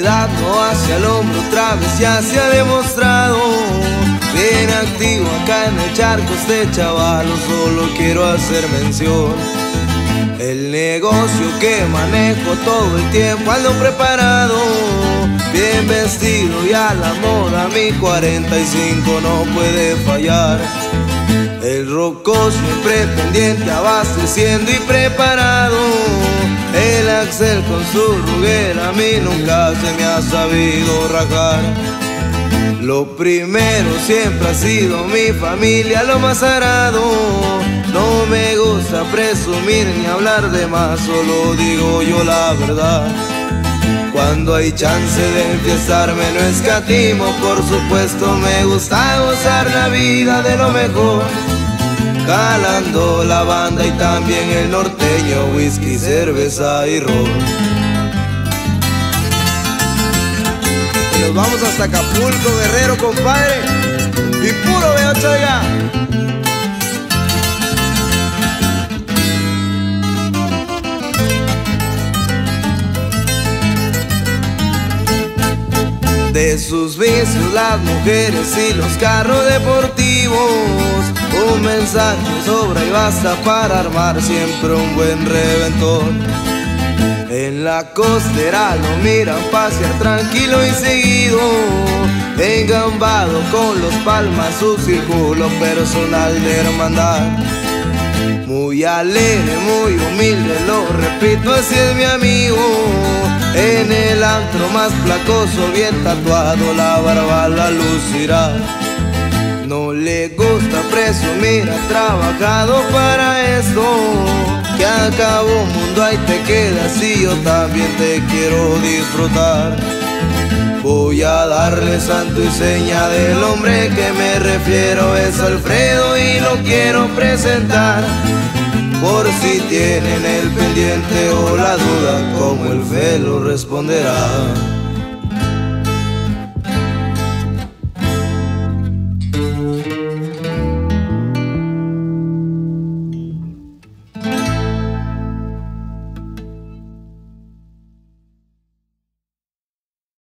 edad no hacia el hombro, otra vez ya se ha demostrado. Bien activo acá en el charco este chaval, solo quiero hacer mención. El negocio que manejo todo el tiempo ando preparado. Bien vestido y a la moda, mi 45 no puede fallar. El roco siempre pendiente, abasteciendo y preparado. El Axel con su ruguera a mí nunca se me ha sabido rajar. Lo primero siempre ha sido mi familia, lo más sagrado. No me gusta presumir ni hablar de más, solo digo yo la verdad. Cuando hay chance de enfiestarme no escatimo, por supuesto me gusta gozar la vida de lo mejor. Calando la banda y también el norteño, whisky, cerveza y ron. Nos vamos hasta Acapulco, Guerrero, compadre. Y puro veo ya. De sus vicios las mujeres y los carros deportivos Un mensaje sobra y basta para armar siempre un buen reventón En la costera lo miran pasear tranquilo y seguido Engambado con los palmas su círculo personal de hermandad muy alegre, muy humilde, lo repito, así es mi amigo. En el antro más placoso, bien tatuado, la barba la lucirá. No le gusta presumir, ha trabajado para esto. Que acabó mundo ahí te quedas y yo también te quiero disfrutar. Voy a darle santo y seña del hombre que me refiero es Alfredo y lo quiero presentar. Por si tienen el pendiente o la duda, como el fe lo responderá.